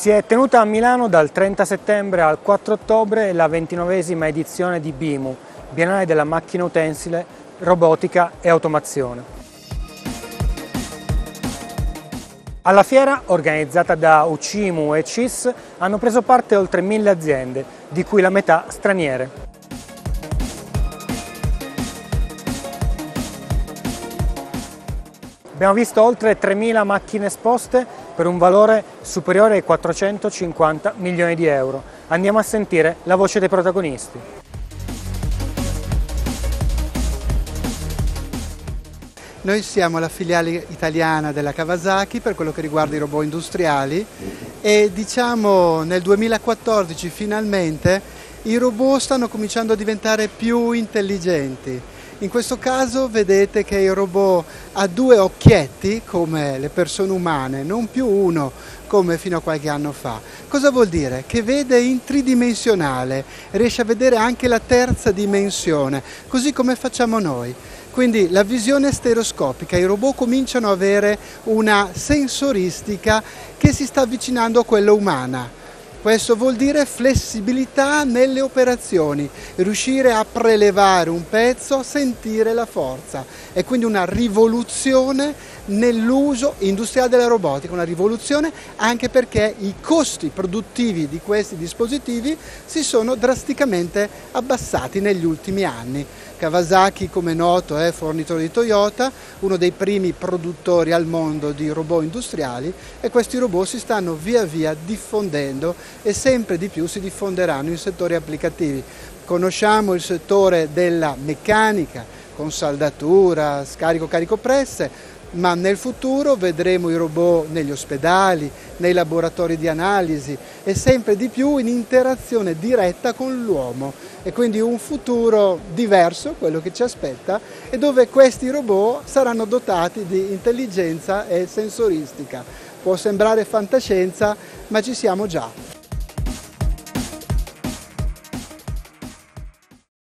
Si è tenuta a Milano dal 30 settembre al 4 ottobre la ventinovesima edizione di BIMU, Biennale della Macchina Utensile, Robotica e Automazione. Alla fiera, organizzata da UCIMU e CIS, hanno preso parte oltre mille aziende, di cui la metà straniere. Abbiamo visto oltre 3.000 macchine esposte per un valore superiore ai 450 milioni di euro. Andiamo a sentire la voce dei protagonisti. Noi siamo la filiale italiana della Kawasaki per quello che riguarda i robot industriali e diciamo nel 2014 finalmente i robot stanno cominciando a diventare più intelligenti in questo caso vedete che il robot ha due occhietti come le persone umane, non più uno come fino a qualche anno fa. Cosa vuol dire? Che vede in tridimensionale, riesce a vedere anche la terza dimensione, così come facciamo noi. Quindi la visione stereoscopica, i robot cominciano ad avere una sensoristica che si sta avvicinando a quella umana. Questo vuol dire flessibilità nelle operazioni, riuscire a prelevare un pezzo, sentire la forza. È quindi una rivoluzione nell'uso industriale della robotica, una rivoluzione anche perché i costi produttivi di questi dispositivi si sono drasticamente abbassati negli ultimi anni. Kawasaki, come noto, è fornitore di Toyota, uno dei primi produttori al mondo di robot industriali e questi robot si stanno via via diffondendo e sempre di più si diffonderanno in settori applicativi. Conosciamo il settore della meccanica, con saldatura, scarico carico presse, ma nel futuro vedremo i robot negli ospedali, nei laboratori di analisi e sempre di più in interazione diretta con l'uomo e quindi un futuro diverso, quello che ci aspetta, e dove questi robot saranno dotati di intelligenza e sensoristica. Può sembrare fantascienza, ma ci siamo già.